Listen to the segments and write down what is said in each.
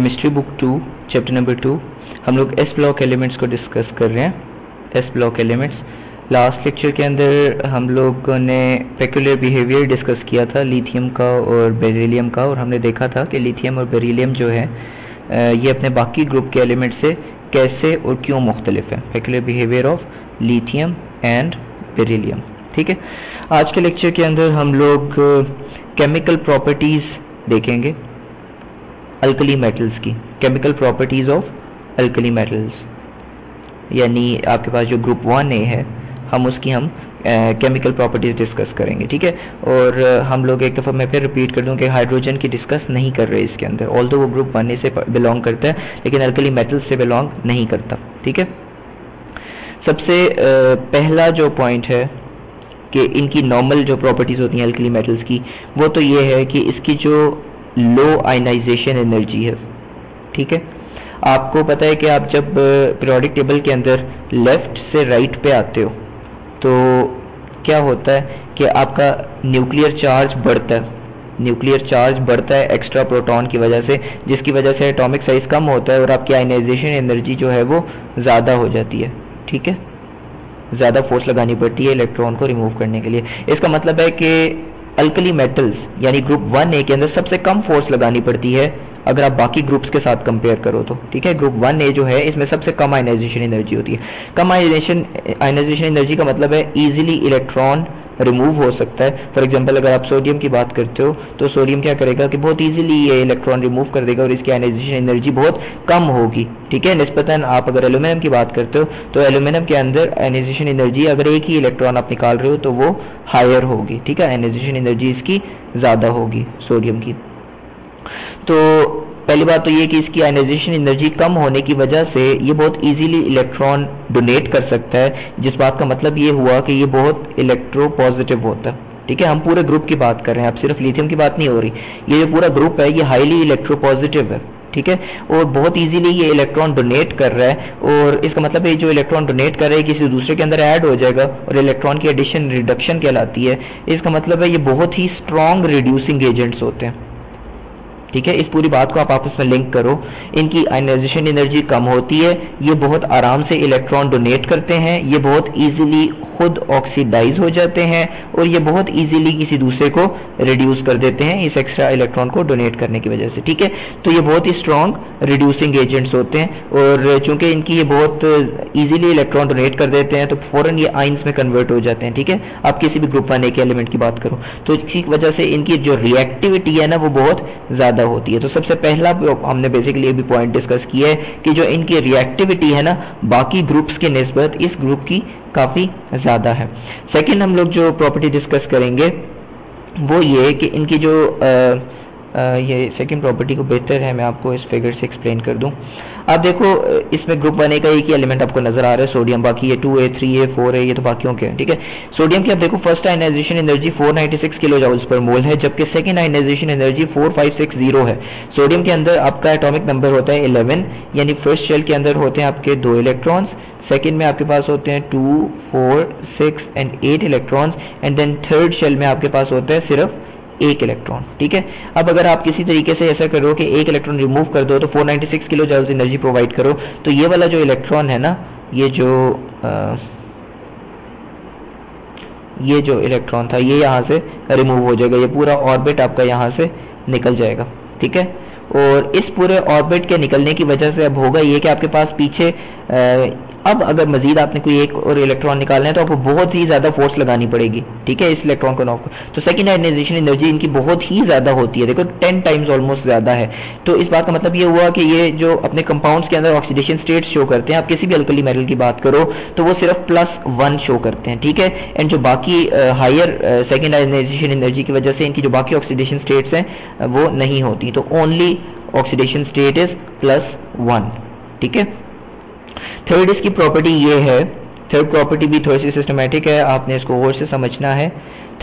Chemistry book two chapter number two हम लोग S block elements को डिस्कस कर रहे हैं। S block elements last lecture के अंदर हम लोगों ने पेकुलर बिहेवियर डिस्कस किया था लिथियम का और बेरिलियम का, और हमने देखा था कि लिथियम और बेरिलियम जो है ये अपने बाकी ग्रुप के एलिमेंट से कैसे और क्यों मुख्तलिफ़ है? Peculiar behaviour of lithium and beryllium ठीक है? आज के लेक्चर के अंदर हम लोग केमिकल प्रॉपर्टीज़ देखेंगे। अल्कली मेटल्स की chemical properties of alkali metals यानी आपके पास जो ग्रुप वन ए है, हम उसकी हम केमिकल प्रॉपर्टीज़ डिस्कस करेंगे, ठीक है? और हम लोग एक दफ़ा मैं फिर रिपीट कर दूँ कि हाइड्रोजन की डिस्कस नहीं कर रहे इसके अंदर ऑल वो ग्रुप वन ए से बिलोंग करता है, लेकिन अल्कली मेटल्स से बिलोंग नहीं करता, ठीक है? सबसे पहला जो पॉइंट है कि इनकी नॉर्मल जो प्रॉपर्टीज़ होती हैं अल्कली मेटल्स की, वो तो ये है कि इसकी जो लो आइनाइजेशन एनर्जी है। ठीक है? आपको पता है कि आप जब पीरियोडिक टेबल के अंदर लेफ़्ट से राइट पे आते हो तो क्या होता है कि आपका न्यूक्लियर चार्ज बढ़ता है। न्यूक्लियर चार्ज बढ़ता है एक्स्ट्रा प्रोटॉन की वजह से, जिसकी वजह से एटॉमिक साइज़ कम होता है और आपकी आइनाइजेशन एनर्जी जो है वो ज़्यादा हो जाती है। ठीक है? ज़्यादा फोर्स लगानी पड़ती है इलेक्ट्रॉन को रिमूव करने के लिए। इसका मतलब है कि अल्कली मेटल्स यानी ग्रुप वन ए के अंदर सबसे कम फोर्स लगानी पड़ती है, अगर आप बाकी ग्रुप्स के साथ कंपेयर करो तो ठीक है? ग्रुप वन ए जो है, इसमें सबसे कम आयनाइजेशन एनर्जी होती है। कम आयनाइजेशन आयनाइजेशन एनर्जी का मतलब है इजीली इलेक्ट्रॉन रिमूव हो सकता है। फॉर एग्जांपल अगर आप सोडियम की बात करते हो तो सोडियम क्या करेगा कि बहुत इजीली ये इलेक्ट्रॉन रिमूव कर देगा और इसकी आयनाइजेशन एनर्जी बहुत कम होगी। ठीक है निस्बतन आप अगर एल्यूमिनियम की बात करते हो तो एल्यूमिनियम के अंदर आयनाइजेशन एनर्जी अगर एक ही इलेक्ट्रॉन आप निकाल रहे हो तो वो हायर होगी। ठीक है आयनाइजेशन एनर्जी इसकी ज़्यादा होगी सोडियम की। तो पहली बात तो ये कि इसकी आयनाइजेशन एनर्जी कम होने की वजह से ये बहुत इजीली इलेक्ट्रॉन डोनेट कर सकता है, जिस बात का मतलब ये हुआ कि ये बहुत इलेक्ट्रो पॉजिटिव होता है। ठीक है, हम पूरे ग्रुप की बात कर रहे हैं, अब सिर्फ़ लिथियम की बात नहीं हो रही। ये जो पूरा ग्रुप है, ये हाईली इलेक्ट्रो पॉजिटिव है, ठीक है? और बहुत इजीली ये इलेक्ट्रॉन डोनेट कर रहा है, और इसका मतलब ये जो इलेक्ट्रॉन डोनेट कर रहा है किसी दूसरे के अंदर ऐड हो जाएगा, और इलेक्ट्रॉन की एडिशन रिडक्शन कहलाती है। इसका मतलब है ये बहुत ही स्ट्रॉन्ग रिड्यूसिंग एजेंट्स होते हैं। ठीक है? इस पूरी बात को आप आपस में लिंक करो। इनकी आयनाइजेशन एनर्जी कम होती है। ये बहुत आराम से इलेक्ट्रॉन डोनेट करते हैं। ये बहुत इजीली खुद ऑक्सीडाइज हो जाते हैं और ये बहुत इजीली किसी दूसरे को रिड्यूस कर देते हैं इस एक्स्ट्रा इलेक्ट्रॉन को डोनेट करने की वजह से, ठीक है? तो ये बहुत ही स्ट्रॉन्ग रिड्यूसिंग एजेंट्स होते हैं और चूँकि इनकी ये बहुत इजीली इलेक्ट्रॉन डोनेट कर देते हैं तो फ़ौरन ये आइंस में कन्वर्ट हो जाते हैं, ठीक है? आप किसी भी ग्रुप वन एक एलिमेंट की बात करो। तो इसी वजह से इनकी जो रिएक्टिविटी है ना, वो बहुत ज़्यादा होती है। तो सबसे पहला हमने बेसिकली अभी पॉइंट डिस्कस किया है कि जो इनकी रिएक्टिविटी है ना बाकी ग्रुप्स के नस्बत इस ग्रुप की काफ़ी ज़्यादा है। सेकेंड हम लोग जो प्रॉपर्टी डिस्कस करेंगे वो ये कि इनकी जो आ, ये सेकेंड प्रॉपर्टी को बेहतर है, मैं आपको इस फिगर से एक्सप्लेन कर दूँ। आप देखो इसमें ग्रुप बने का एक ही एलिमेंट आपको नज़र आ रहा है सोडियम बाकी ये two A three A four A ये तो बाकियों के ठीक है? सोडियम की आप देखो first ionisation energy 496 kilo joules per mole है, जबकि सेकंड आइनाइजेशन एनर्जी 4560 है। सोडियम के अंदर आपका एटॉमिक नंबर होता है 11 यानी फ़र्स्ट शेल के अंदर होते हैं आपके दो इलेक्ट्रॉन्स सेकेंड में आपके पास होते हैं two four six and eight electrons and then third shell में आपके पास होते हैं सिर्फ़ एक इलेक्ट्रॉन ठीक है? अब अगर आप किसी तरीके से ऐसा करो कि एक इलेक्ट्रॉन रिमूव कर दो तो 496 किलो जल्द एनर्जी प्रोवाइड करो। तो ये वाला जो इलेक्ट्रॉन है ना ये जो आ, ये जो इलेक्ट्रॉन था ये यहाँ से रिमूव हो जाएगा। ये पूरा ऑर्बिट आपका यहाँ से निकल जाएगा ठीक है? और इस पूरे ऑर्बिट के निकलने की वजह से अब होगा ये कि आपके पास पीछे अब अगर मजीद आपने कोई एक और इलेक्ट्रॉन निकालना है तो आपको बहुत ही ज़्यादा फोर्स लगानी पड़ेगी, ठीक है, इस इलेक्ट्रॉन को नॉक तो सेकेंड आयनाइजेशन एनर्जी इनकी बहुत ही ज़्यादा होती है। देखो टेन टाइम्स ऑलमोस्ट ज़्यादा है। तो इस बात का मतलब ये हुआ कि ये जो अपने कंपाउंड्स के अंदर ऑक्सीडेशन स्टेट शो करते हैं, आप किसी भी अल्कली मेटल की बात करो तो वो सिर्फ़ प्लस वन शो करते हैं, ठीक है? एंड जो बाकी हायर सेकेंड आयनाइजेशन एनर्जी की वजह से इनकी जो बाकी ऑक्सीडेशन स्टेट्स हैं, वो नहीं होती। तो only oxidation state is plus one ठीक है? थर्ड इसकी प्रॉपर्टी ये है। थर्ड प्रॉपर्टी भी थोड़ी सी सिस्टमेटिक है। आपने इसको और से समझना है।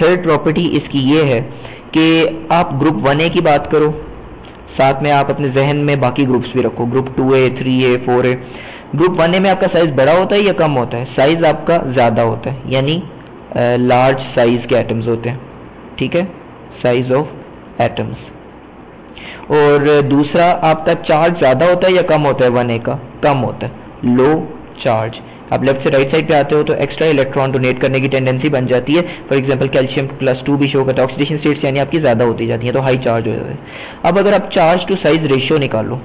थर्ड प्रॉपर्टी इसकी ये है कि आप ग्रुप वन ए की बात करो। साथ में आप अपने जहन में बाकी ग्रुप्स भी रखो। Group two A three A four A group one A में आपका साइज़ बड़ा होता है या कम होता है? साइज़ आपका ज़्यादा होता है। यानी लार्ज साइज़ के एटम्स होते हैं। ठीक है? साइज़ ऑफ़ एटम्स और दूसरा, आपका चार्ज ज़्यादा होता है या कम होता है? वन ए का। कम होता है। लो चार्ज आप लेफ़्ट से राइट साइड पे आते हो तो एक्स्ट्रा इलेक्ट्रॉन डोनेट करने की टेंडेंसी बन जाती है। For example calcium plus two भी शो करता है। ऑक्सीडेशन स्टेट्स यानी आपकी ज़्यादा होती जाती है तो हाई चार्ज हो जाता है। अब अगर आप चार्ज टू साइज़ रेशियो निकालो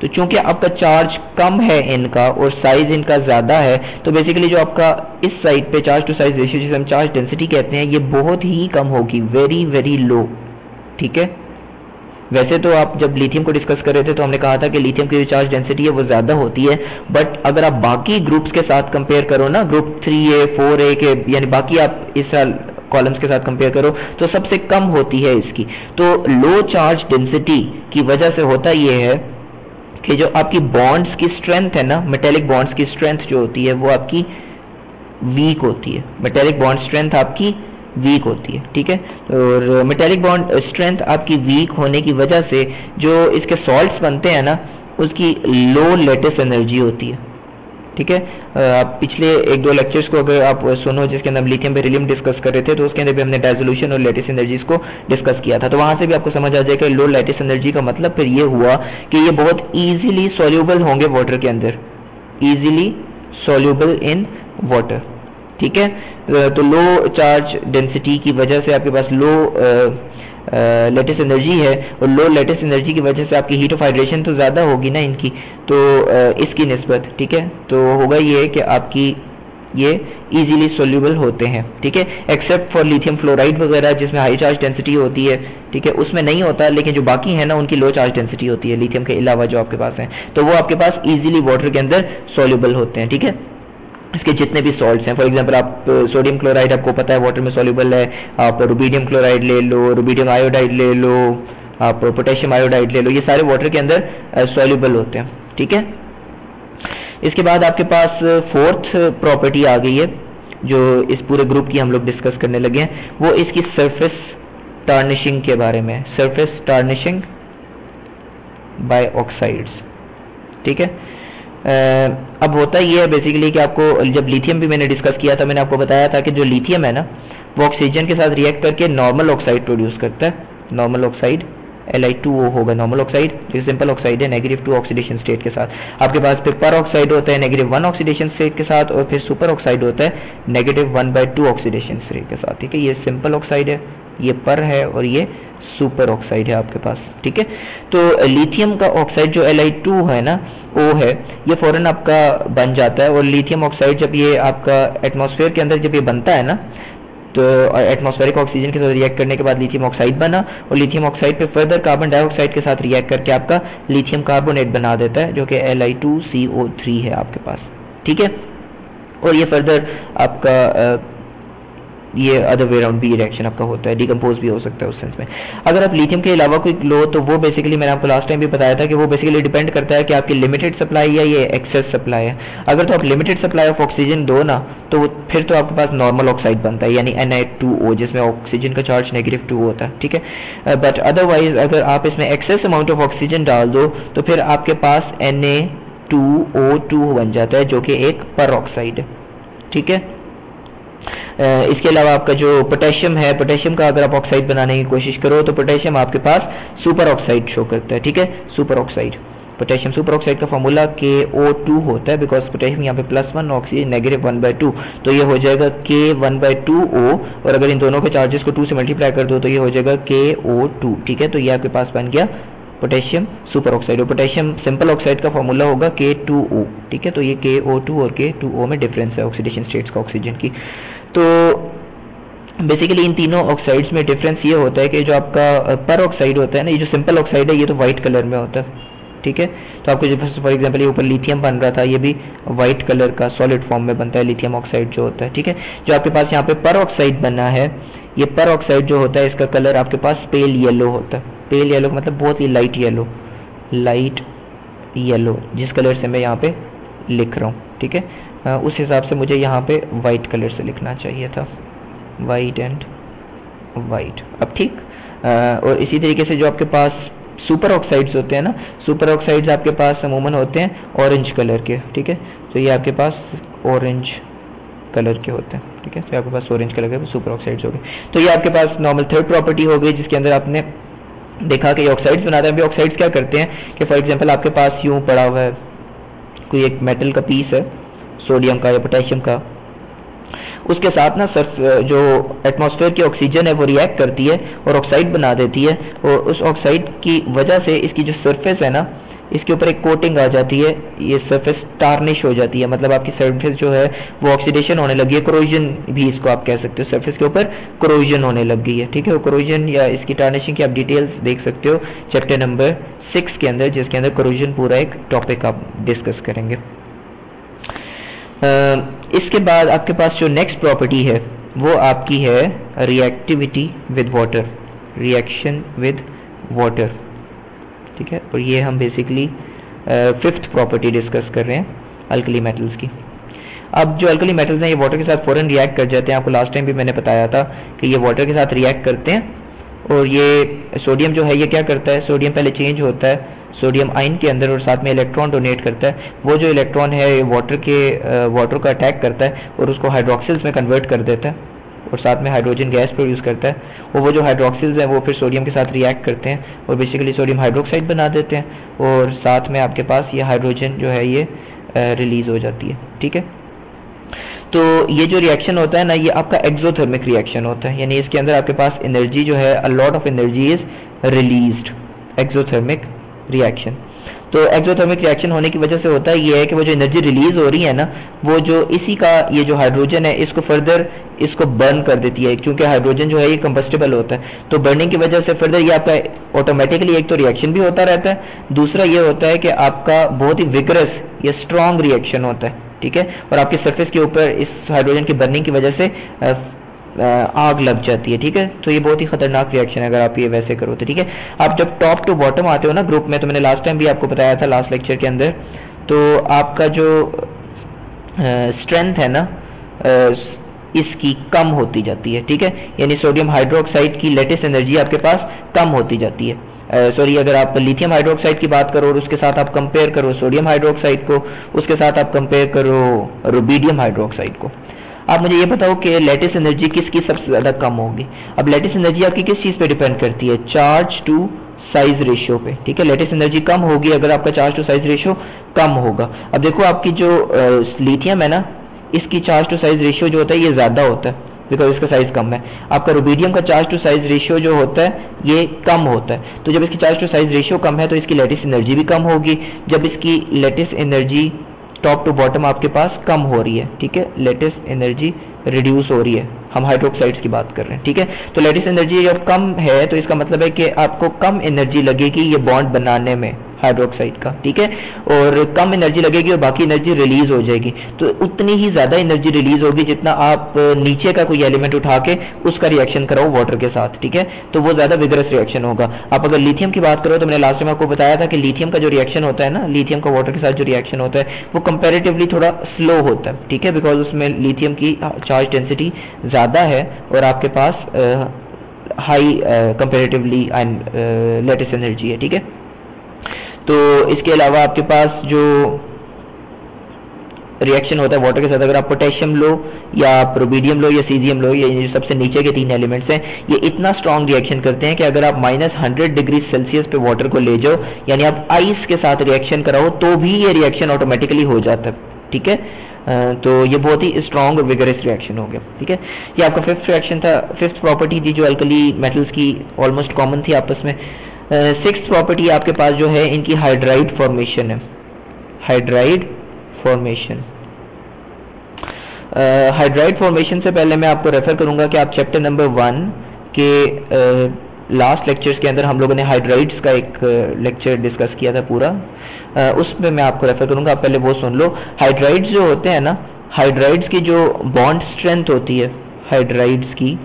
तो चूँकि आपका चार्ज कम है इनका और साइज़ इनका ज़्यादा है तो बेसिकली जो आपका इस साइड पे चार्ज टू साइज़ रेशियो जिसे हम चार्ज डेंसिटी कहते हैं, ये बहुत ही कम होगी। वेरी वेरी लो ठीक है? वैसे तो आप जब लिथियम को डिस्कस कर रहे थे तो हमने कहा था कि लिथियम की जो चार्ज डेंसिटी है, वो ज़्यादा होती है। बट अगर आप बाकी ग्रुप्स के साथ कंपेयर करो ना group three A four A के, यानी बाकी आप इस साल कॉलम्स के साथ कंपेयर करो तो सबसे कम होती है इसकी। तो लो चार्ज डेंसिटी की वजह से होता ये है कि जो आपकी बॉन्ड्स की स्ट्रेंथ है ना मेटेलिक बॉन्ड्स की स्ट्रेंथ जो होती है, वो आपकी वीक होती है। मेटेलिक बॉन्ड स्ट्रेंथ आपकी वीक होती है, ठीक है? और मेटेलिक बॉन्ड स्ट्रेंथ आपकी वीक होने की वजह से जो इसके सॉल्ट्स बनते हैं ना, उसकी लो लेटेस्ट एनर्जी होती है, ठीक है? आप पिछले एक दो लेक्चर्स को अगर आप सुनो, जिसके अंदर लिथियम बेरिलियम डिस्कस कर रहे थे तो उसके अंदर भी हमने डेजोल्यूशन और लेटेस्ट एनर्जीज को डिस्कस किया था। तो वहाँ से भी आपको समझ आ जाएगा लो लेटेस्ट एनर्जी का मतलब फिर ये हुआ कि ये बहुत इजीली सोल्यूबल होंगे वाटर के अंदर ईजिली सोल्यूबल इन वाटर ठीक है? तो लो चार्ज डेंसिटी की वजह से आपके पास लो लेटेस्ट एनर्जी है और लो लेटेस्ट एनर्जी की वजह से आपकी हीट ऑफ़ हाइड्रेशन तो ज़्यादा होगी ना इनकी। तो इसकी नस्बत, ठीक है? तो होगा ये कि आपकी ये इजीली सोल्यूबल होते हैं, ठीक है? एक्सेप्ट फॉर लिथियम फ्लोराइड वगैरह जिसमें हाई चार्ज डेंसिटी होती है, ठीक है? उसमें नहीं होता, लेकिन जो बाकी है ना, उनकी लो चार्ज डेंसिटी होती है लिथियम के अलावा जो आपके पास है। तो वो आपके पास इजीली वाटर के अंदर सोल्यूबल होते हैं, ठीक है? इसके जितने भी सॉल्ट्स हैं फॉर एग्जांपल आप सोडियम क्लोराइड आपको पता है वाटर में सॉल्युबल है, आप रुबीडियम क्लोराइड ले लो रुबीडियम आयोडाइड ले लो, आप पोटेशियम आयोडाइड ले लो, ये सारे वाटर के अंदर सॉल्युबल होते हैं, ठीक है? इसके बाद आपके पास फोर्थ प्रॉपर्टी आ गई है, जो इस पूरे ग्रुप की हम लोग डिस्कस करने लगे हैं, वो इसकी सरफेस टार्निशिंग के बारे में सरफेस टार्निशिंग बाय ऑक्साइड्स ठीक है? अब होता ये है बेसिकली कि आपको जब लिथियम भी मैंने डिस्कस किया था, मैंने आपको बताया था कि जो लिथियम है ना, वो ऑक्सीजन के साथ रिएक्ट करके नॉर्मल ऑक्साइड प्रोड्यूस करता है। Normal oxide L I two O होगा नॉर्मल ऑक्साइड जो सिंपल ऑक्साइड है नेगेटिव टू ऑक्सीडेशन स्टेट के साथ। आपके पास फिर पर ऑक्साइड होता है नेगेटिव वन ऑक्सीडेशन स्टेट के साथ और फिर सुपर ऑक्साइड होता है negative one by two oxidation state के साथ। ठीक है, ये सिंपल ऑक्साइड है। ये पर है और ये सुपर ऑक्साइड है आपके पास, ठीक है? तो लिथियम का ऑक्साइड जो एल है ना ओ है, ये फॉरन आपका बन जाता है और लिथियम ऑक्साइड जब ये आपका एटमॉस्फेयर के अंदर जब ये बनता है ना तो एटमॉस्फेरिक ऑक्सीजन के साथ रिएक्ट करने के बाद लिथियम ऑक्साइड बना और लिथियम ऑक्साइड पे फर्दर कार्बन डाइऑक्साइड के साथ रिएक्ट करके आपका लिथियम कार्बोनेट बना देता है, जो कि एल है आपके पास, ठीक है? और ये फर्दर आपका ये अदर वे राउंड भी रिएक्शन आपका होता है डिकम्पोज भी हो सकता है उस सेंस में। अगर आप लिथियम के अलावा कोई लो तो वो बेसिकली मैंने आपको लास्ट टाइम भी बताया था कि वो बेसिकली डिपेंड करता है कि आपकी लिमिटेड सप्लाई है ये एक्सेस सप्लाई है। अगर तो आप लिमिटेड सप्लाई ऑफ़ ऑक्सीजन दो ना तो फिर तो आपके पास नॉर्मल ऑक्साइड बनता है, यानी एन जिसमें ऑक्सीजन का चार्ज नेगेटिव टू होता है, ठीक है? बट अदरवाइज़ अगर आप इसमें एक्सेस अमाउंट ऑफ़ ऑक्सीजन डाल दो तो फिर आपके पास एन टू ओ टू बन जाता है, जो कि एक पर ऑक्साइड ठीक है? इसके अलावा आपका जो पोटेशियम है, पोटेशियम का अगर आप ऑक्साइड बनाने की कोशिश करो तो पोटेशियम आपके पास सुपर ऑक्साइड शो करता है, ठीक है? Super oxide potassium super oxide का फॉर्मूला के ओ टू होता है बिकॉज़ पोटेशियम यहाँ पे plus one oxygen negative one by two तो ये हो जाएगा के वन बाई टू ओ और अगर इन दोनों के चार्जेस को टू से मल्टीप्लाई कर दो तो ये हो जाएगा के ओ टू ठीक है? तो ये आपके पास बन गया पोटेशियम सुपर ऑक्साइड और पोटेशियम सिंपल ऑक्साइड का फॉर्मूला होगा के टू ओ ठीक है? तो ये के ओ टू और के टू ओ में डिफरेंस है ऑक्सीडेशन स्टेट्स का ऑक्सीजन की। तो बेसिकली इन तीनों ऑक्साइड्स में डिफरेंस ये होता है कि जो आपका पर ऑक्साइड होता है ना, ये जो सिंपल ऑक्साइड है, ये तो वाइट कलर में होता है, ठीक है? तो आपको जो फॉर एग्जांपल ये ऊपर लिथियम बन रहा था, ये भी वाइट कलर का सॉलिड फॉर्म में बनता है लिथियम ऑक्साइड जो होता है, ठीक है? जो आपके पास यहाँ पे पर ऑक्साइड बना है, ये पर ऑक्साइड जो होता है, इसका कलर आपके पास पेल येलो होता है। पेल येलो मतलब बहुत ही लाइट येलो लाइट येलो जिस कलर से मैं यहाँ पे लिख रहा हूँ, ठीक है? उस हिसाब से मुझे यहाँ पे वाइट कलर से लिखना चाहिए था। वाइट एंड वाइट अब ठीक? और इसी तरीके से जो आपके पास सुपर ऑक्साइड्स होते हैं ना सुपर ऑक्साइड्स आपके पास अमूमन होते हैं ऑरेंज कलर के, ठीक है? तो ये आपके पास ऑरेंज कलर के होते हैं, ठीक है? तो आपके पास ऑरेंज कलर के सुपर ऑक्साइड्स हो गए। तो ये आपके पास नॉर्मल थर्ड प्रॉपर्टी हो गई, जिसके अंदर आपने देखा कि ऑक्साइड्स बनाते हैं। अभी ऑक्साइड्स क्या करते हैं कि फॉर एग्जांपल आपके पास यूँ पड़ा हुआ है, कोई एक मेटल का पीस है सोडियम का या पोटेशियम का। उसके साथ ना सर्फ जो एटमॉस्फेयर की ऑक्सीजन है वो रिएक्ट करती है और ऑक्साइड बना देती है और उस ऑक्साइड की वजह से इसकी जो सरफेस है ना इसके ऊपर एक कोटिंग आ जाती है, ये सरफेस टार्निश हो जाती है। मतलब आपकी सरफेस जो है, वो ऑक्सीडेशन होने लगी है क्रोजन भी इसको आप कह सकते हो। सरफेस के ऊपर क्रोजन होने लग गई है, ठीक है? क्रोजन या इसकी टार्निशिंग की आप डिटेल्स देख सकते हो चैप्टर नंबर सिक्स के अंदर, जिसके अंदर क्रोजन पूरा एक टॉपिक आप डिस्कस करेंगे। इसके बाद आपके पास जो नेक्स्ट प्रॉपर्टी है, वो आपकी है reactivity with water reaction with water ठीक है? और ये हम बेसिकली फिफ्थ प्रॉपर्टी डिस्कस कर रहे हैं अल्कली मेटल्स की। अब जो अल्कली मेटल्स हैं, ये वाटर के साथ फ़ौरन रिएक्ट कर जाते हैं। आपको लास्ट टाइम भी मैंने बताया था कि ये वाटर के साथ रिएक्ट करते हैं। और ये सोडियम जो है, ये क्या करता है? सोडियम पहले चेंज होता है सोडियम आइन के अंदर और साथ में इलेक्ट्रॉन डोनेट करता है। वो जो इलेक्ट्रॉन है वाटर के वाटर का अटैक करता है और उसको हाइड्रोक्सिल्स में कन्वर्ट कर देता है। और साथ में हाइड्रोजन गैस प्रोड्यूस करता है। और वो जो हाइड्रोक्सिल्स हैं, वो फिर सोडियम के साथ रिएक्ट करते हैं और बेसिकली सोडियम हाइड्रोक्साइड बना देते हैं। और साथ में आपके पास ये हाइड्रोजन जो है, ये रिलीज़ हो जाती है। ठीक है? तो ये जो रिएक्शन होता है ना, ये आपका एक्जोथर्मिक रिएक्शन होता है। यानी इसके अंदर आपके पास एनर्जी जो है a lot of energy is release exothermic reaction तो एक्सोथर्मिक रिएक्शन होने की वजह से होता है ये है कि वो जो एनर्जी रिलीज़ हो रही है ना, वो जो इसी का ये जो हाइड्रोजन है, इसको फर्दर इसको बर्न कर देती है, क्योंकि हाइड्रोजन जो है ये कंबस्टेबल होता है। तो बर्निंग की वजह से फर्दर ये आपका ऑटोमेटिकली एक तो रिएक्शन भी होता रहता है, दूसरा ये होता है कि आपका बहुत ही विग्रस या स्ट्रॉन्ग रिएक्शन होता है, ठीक है? और आपके सरफेस के ऊपर इस हाइड्रोजन की बर्निंग की वजह से आग लग जाती है, ठीक है? तो ये बहुत ही खतरनाक रिएक्शन है, अगर आप ये वैसे करो तो ठीक है? आप जब टॉप टू बॉटम आते हो ना ग्रुप में तो मैंने लास्ट टाइम भी आपको बताया था लास्ट लेक्चर के अंदर तो आपका जो स्ट्रेंथ है ना इसकी कम होती जाती है ठीक है? यानी सोडियम हाइड्रोक्साइड की लेटेस्ट एनर्जी आपके पास कम होती जाती है। सॉरी uh, अगर आप लिथियम हाइड्रोक्साइड की बात करो और उसके साथ आप कंपेयर करो सोडियम हाइड्रोक्साइड को उसके साथ आप कंपेयर करो रुबीडियम हाइड्रोक्साइड को। आप मुझे ये बताओ कि लेटेस्ट एनर्जी किसकी सबसे ज़्यादा कम होगी? अब लेटेस्ट एनर्जी आपकी किस चीज़ पे डिपेंड करती है? चार्ज टू साइज़ रेशियो पे ठीक है? लेटेस्ट एनर्जी कम होगी अगर आपका चार्ज टू साइज़ रेशियो कम होगा। अब देखो आपकी जो लिथियम है ना इसकी चार्ज टू साइज़ रेशियो जो होता है, ये ज़्यादा होता है बिकॉज़ इसका साइज़ कम है। आपका रुबीडियम का चार्ज टू साइज़ रेशियो जो होता है, ये कम होता है। तो जब इसकी चार्ज टू साइज़ रेशियो कम है तो इसकी लेटेस्ट एनर्जी भी कम होगी। जब इसकी lattice energy top to bottom आपके पास कम हो रही है, ठीक है? लेटेस्ट एनर्जी रिड्यूस हो रही है। हम हाइड्रोक्साइड्स की बात कर रहे हैं, ठीक है? तो लेटेस्ट एनर्जी जब कम है तो इसका मतलब है कि आपको कम एनर्जी लगेगी ये बॉन्ड बनाने में। हाइड्रोक्साइड का, ठीक है? और कम एनर्जी लगेगी और बाकी एनर्जी रिलीज़ हो जाएगी। तो उतनी ही ज़्यादा एनर्जी रिलीज़ होगी जितना आप नीचे का कोई एलिमेंट उठा के उसका रिएक्शन कराओ वाटर के साथ, ठीक है? तो वो ज़्यादा विग्रस रिएक्शन होगा। आप अगर लिथियम की बात करो तो मैंने लास्ट में आपको बताया था कि लिथियम का जो रिएक्शन होता है ना लिथियम का वाटर के साथ जो रिएक्शन होता है, वो कंपेरेटिवली थोड़ा स्लो होता है, ठीक है? बिकॉज़ उसमें लिथियम की चार्ज डेंसिटी ज़्यादा है और आपके पास high comparatively and lattice energy है, ठीक है? तो इसके अलावा आपके पास जो रिएक्शन होता है वाटर के साथ, अगर आप पोटेशियम लो या प्रोबीडियम लो या सीजियम लो, ये सबसे नीचे के तीन एलिमेंट्स हैं, ये इतना स्ट्रॉन्ग रिएक्शन करते हैं कि अगर आप माइनस हंड्रेड डिग्री सेल्सियस पे वाटर को ले जाओ, यानी आप आइस के साथ रिएक्शन कराओ तो भी ये रिएक्शन ऑटोमेटिकली हो जाता है, ठीक है? तो ये बहुत ही स्ट्रॉन्ग और विगरस रिएक्शन हो गया, ठीक है? ये आपका फिफ्थ रिएक्शन था फिफ्थ प्रॉपर्टी थी जो अल्कली मेटल्स की ऑलमोस्ट कॉमन थी आपस में। सिक्स प्रॉपर्टी आपके पास जो है इनकी हाइड्राइड फॉर्मेशन है। हाइड्राइड फॉर्मेशन हाइड्राइड फॉर्मेशन से पहले मैं आपको रेफर करूँगा कि आप चैप्टर नंबर वन के लास्ट uh, लेक्चर्स के अंदर हम लोगों ने हाइड्राइड्स का एक लेक्चर uh, डिस्कस किया था पूरा। uh, उसमें मैं आपको रेफर करूँगा आप पहले वो सुन लो। हाइड्राइड्स जो होते हैं ना हाइड्राइड्स की जो बॉन्ड स्ट्रेंथ होती है हाइड्राइड्स की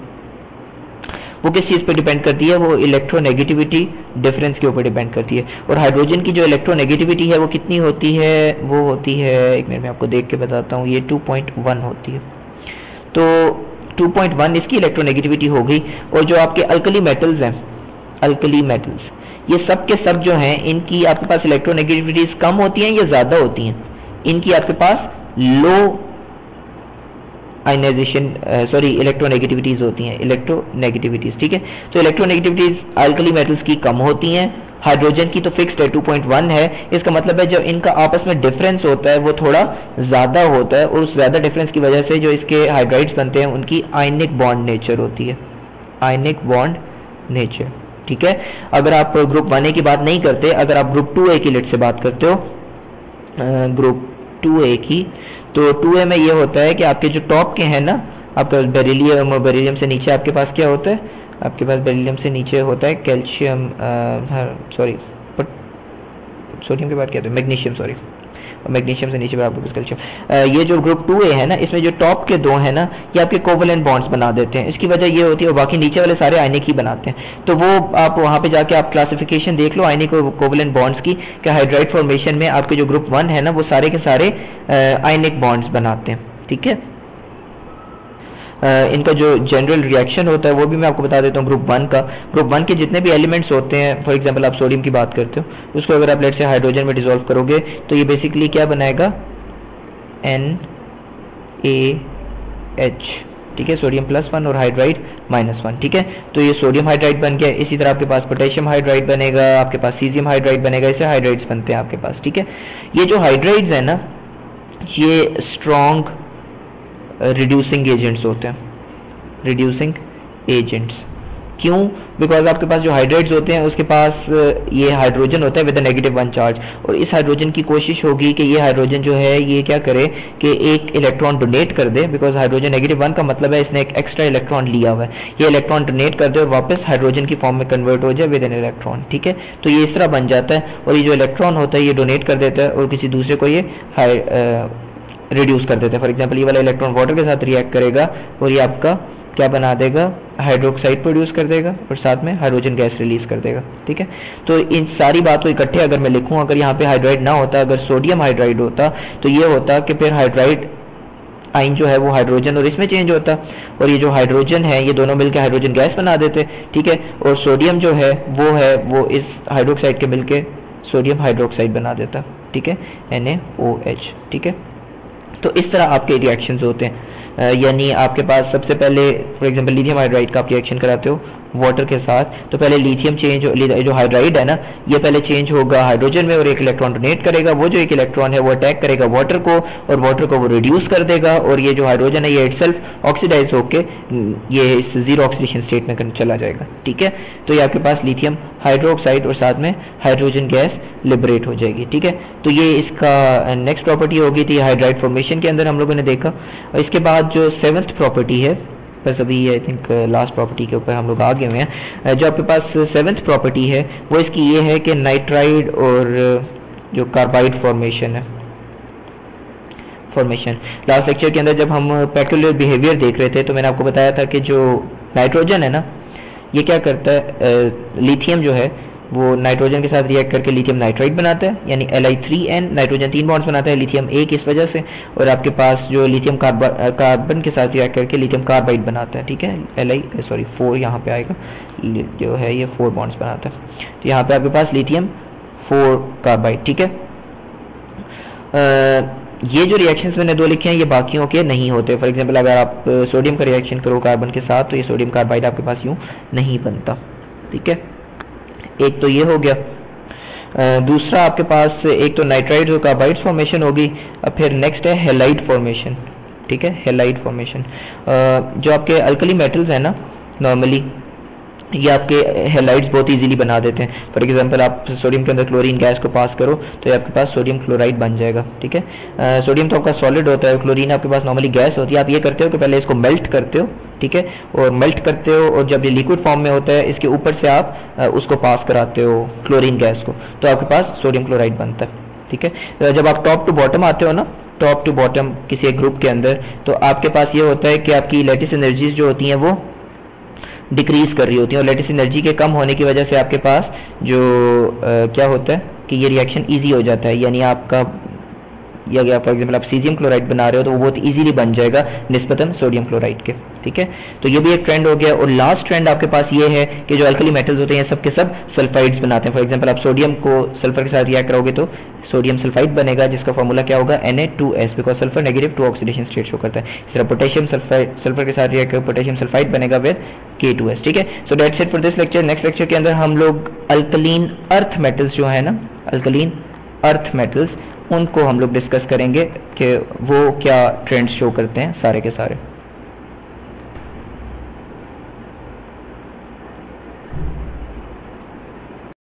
वो किस चीज़ पे डिपेंड करती है? वो इलेक्ट्रोनेगेटिविटी डिफरेंस के ऊपर डिपेंड करती है। और हाइड्रोजन की जो इलेक्ट्रोनेगेटिविटी है, वो कितनी होती है? वो होती है, एक मिनट, में आपको देख के बताता हूँ, ये 2.1 होती है। तो 2.1 इसकी इलेक्ट्रोनेगेटिविटी हो गई, और जो आपके अल्कली मेटल्स हैं अल्कली मेटल्स ये सब के सब जो हैं, इनकी आपके पास इलेक्ट्रोनेगेटिविटीज कम होती हैं या ज़्यादा होती हैं? इनकी आपके पास लो आयनाइजेशन सॉरी इलेक्ट्रोनेगेटिविटीज होती हैं इलेक्ट्रोनेगेटिविटीज ठीक है? तो इलेक्ट्रोनेगेटिविटीज अल्कली मेटल्स की कम होती हैं हाइड्रोजन की तो फिक्स्ड है 2.1 है, इसका मतलब है जब इनका आपस में डिफरेंस होता है, वो थोड़ा ज़्यादा होता है और उस ज़्यादा डिफरेंस की वजह से जो इसके हाइड्राइड्स बनते हैं, उनकी आयनिक बॉन्ड नेचर होती है। आयनिक बॉन्ड नेचर ठीक है? अगर आप ग्रुप वन ए की बात नहीं करते, अगर आप ग्रुप टू ए की लिट से बात करते हो ग्रुप टू ए की तो टू ए में ये होता है कि आपके जो टॉप के हैं ना, आपके पास बेरिलियम और बेरिलियम से नीचे आपके पास क्या होता है? आपके पास बेरिलियम से नीचे होता है कैल्शियम सॉरी सोडियम के बाद क्या होता है? मैग्नीशियम सॉरी और मैग्नीशियम से नीचे बराबर कैल्शियम ये जो ग्रुप टू ए है ना, इसमें जो टॉप के दो है ना, ये आपके कोवलेंट बॉन्ड्स बना देते हैं। इसकी वजह ये होती है, और बाकी नीचे वाले सारे आयनिक ही बनाते हैं। तो वो आप वहाँ पे जाके आप क्लासिफिकेशन देख लो आयनिक और कोवलेंट बॉन्ड्स की, कि हाइड्राइड फॉर्मेशन में आपके जो ग्रुप वन है ना, वो सारे के सारे आयनिक बॉन्ड्स बनाते हैं। ठीक है? इनका जो जनरल रिएक्शन होता है, वो भी मैं आपको बता देता हूँ ग्रुप वन का। ग्रुप वन के जितने भी एलिमेंट्स होते हैं फॉर एग्जांपल आप सोडियम की बात करते हो, उसको अगर आप लेट से हाइड्रोजन में डिजोल्व करोगे तो ये बेसिकली क्या बनाएगा? एन ए एच ठीक है? सोडियम प्लस वन और हाइड्राइड माइनस वन ठीक है? तो ये सोडियम हाइड्राइड बन गया। इसी तरह आपके पास पोटेशियम हाइड्राइड बनेगा, आपके पास सीजियम हाइड्राइड बनेगा ऐसे हाइड्राइड्स बनते हैं आपके पास, ठीक है? ये जो हाइड्राइड्स है ना, ये स्ट्रॉन्ग रिड्यूसिंग एजेंट्स होते हैं। रिड्यूसिंग एजेंट्स क्यों? बिकॉज़ आपके पास जो हाइड्रेट्स होते हैं, उसके पास ये हाइड्रोजन होता है विद नेगेटिव वन चार्ज और इस हाइड्रोजन की कोशिश होगी कि ये हाइड्रोजन जो है, ये क्या करे कि एक इलेक्ट्रॉन डोनेट कर दे। बिकॉज़ हाइड्रोजन नेगेटिव वन का मतलब है इसने एक एक्स्ट्रा इलेक्ट्रॉन लिया हुआ है। ये इलेक्ट्रॉन डोनेट कर दे और वापस हाइड्रोजन की फॉर्म में कन्वर्ट हो जाए विद एन इलेक्ट्रॉन ठीक है? तो ये इस तरह बन जाता है। और ये जो इलेक्ट्रॉन होता है, ये डोनेट कर देता है। और किसी दूसरे को ये रिड्यूस कर देते हैं। फॉर एग्ज़ाम्पल ये वाला इलेक्ट्रॉन वाटर के साथ रिएक्ट करेगा और ये आपका क्या बना देगा? हाइड्रोक्साइड प्रोड्यूस कर देगा और साथ में हाइड्रोजन गैस रिलीज़ कर देगा। ठीक है? तो इन सारी बातों इकट्ठे अगर मैं लिखूं, अगर यहाँ पे हाइड्राइड ना होता, अगर सोडियम हाइड्राइड होता तो ये होता कि फिर हाइड्राइड आइन जो है वो हाइड्रोजन और इसमें चेंज होता। और ये जो हाइड्रोजन है, ये दोनों मिलकर हाइड्रोजन गैस बना देते। ठीक है? और सोडियम जो है, वो है, वो इस हाइड्रोक्साइड के मिलके सोडियम हाइड्रोक्साइड बना देता। ठीक है? एन ठीक है? तो इस तरह आपके रिएक्शन होते हैं। यानी आपके पास सबसे पहले फॉर एग्ज़ाम्पल लीजिए हाइड्राइड का आप रिएक्शन कराते हो वाटर के साथ तो पहले लिथियम चेंज जो हाइड्राइड है ना, ये पहले चेंज होगा हाइड्रोजन में और एक इलेक्ट्रॉन डोनेट करेगा। वो जो एक इलेक्ट्रॉन है, वो अटैक करेगा वाटर को और वाटर को वो रिड्यूस कर देगा और ये जो हाइड्रोजन है, ये इटसेल्फ ऑक्सीडाइज होकर ये इस ज़ीरो ऑक्सीडेशन स्टेट में चला जाएगा। ठीक है? तो ये आपके पास लिथियम हाइड्रोक्साइड और साथ में हाइड्रोजन गैस लिबरेट हो जाएगी। ठीक है? तो ये इसका नेक्स्ट प्रॉपर्टी होगी थी हाइड्राइड फॉर्मेशन के अंदर हम लोगों ने देखा। और इसके बाद जो सेवन्थ प्रॉपर्टी है बस अभी आई थिंक लास्ट प्रॉपर्टी के ऊपर हम लोग आ गए हुए हैं। जो आपके पास सेवेंथ प्रॉपर्टी है, वो इसकी ये है कि नाइट्राइड और, जो कार्बाइड फॉर्मेशन है। फॉर्मेशन लास्ट लेक्चर के अंदर जब हम पेट्रोलियर बिहेवियर देख रहे थे तो मैंने आपको बताया था कि जो नाइट्रोजन है ना, ये क्या करता है लिथियम जो है वो नाइट्रोजन के साथ रिएक्ट करके लिथियम नाइट्राइड बनाता है यानी L I three N nitrogen तीन बॉन्ड्स बनाता है लिथियम एक इस वजह से और आपके पास जो लिथियम कार्बन के साथ रिएक्ट करके लिथियम कार्बाइड बनाता है ठीक है? एल आई सॉरी फोर यहाँ पे आएगा जो है ये फोर बॉन्ड्स बनाता है। तो यहाँ पे आपके पास लिथियम फोर कार्बाइड ठीक है? आ, ये जो रिएक्शंस मैंने दो लिखे हैं ये बाकियों के नहीं होते। फॉर एग्जांपल अगर आप सोडियम का रिएक्शन करो कार्बन के साथ तो ये सोडियम कार्बाइड आपके पास यूँ नहीं बनता ठीक है? एक तो ये हो गया। दूसरा आपके पास एक तो नाइट्राइड और कार्बाइड फॉर्मेशन होगी, अब फिर नेक्स्ट है हेलाइट फॉर्मेशन, ठीक है? Halide formation. जो आपके अल्कली मेटल्स हैं ना, नॉर्मली, ये आपके हेलाइट्स बहुत इजीली बना देते हैं। फॉर एग्जांपल आप सोडियम के अंदर क्लोरीन गैस को पास करो तो ये आपके पास सोडियम क्लोराइड बन जाएगा, ठीक है? सोडियम तो आपका सॉलिड होता है क्लोरीन आपके पास नॉर्मली गैस होती है। आप ये करते हो कि पहले इसको मेल्ट करते हो ठीक है? और मेल्ट करते हो और जब ये लिक्विड फॉर्म में होता है इसके ऊपर से आप उसको पास कराते हो क्लोरीन गैस को। तो आपके पास सोडियम क्लोराइड बनता है ठीक है? जब आप टॉप टू बॉटम आते हो ना टॉप टू बॉटम किसी एक ग्रुप के अंदर तो आपके पास ये होता है कि आपकी लेटेस्ट एनर्जीज जो होती हैं वो डिक्रीज कर रही होती है। और लेटेस्ट एनर्जी के कम होने की वजह से आपके पास जो आ, क्या होता है कि ये रिएक्शन इजी हो जाता है। यानी आपका या गया फॉर एग्ज़ाम्पल आप सीजियम क्लोराइड बना रहे हो तो वो बहुत ईजिली बन जाएगा निस्बतन सोडियम क्लोराइड के, ठीक है? तो ये भी एक ट्रेंड हो गया। और लास्ट ट्रेंड आपके पास ये है कि जो अल्कली मेटल्स होते हैं सबके सब सल्फाइड्स बनाते हैं। फॉर एग्ज़ाम्पल आप सोडियम को सल्फ़र के साथ रिएक्ट करोगे तो सोडियम सल्फाइड बनेगा, जिसका फॉर्मूला क्या होगा? N A two S because sulphur negative two oxidation state show करता है। तरह पोटेशियम सल्फाइड सल्फ़र के साथ रिएक्ट पोटेशियम सल्फाइड बनेगा विद के टू एस ठीक है? So that's it for this lecture next lecture के अंदर हम लोग अल्कलीन अर्थ मेटल्स जो है ना अल्कलीन अर्थ मेटल्स उनको हम लोग डिस्कस करेंगे कि वो क्या ट्रेंड्स शो करते हैं सारे के सारे।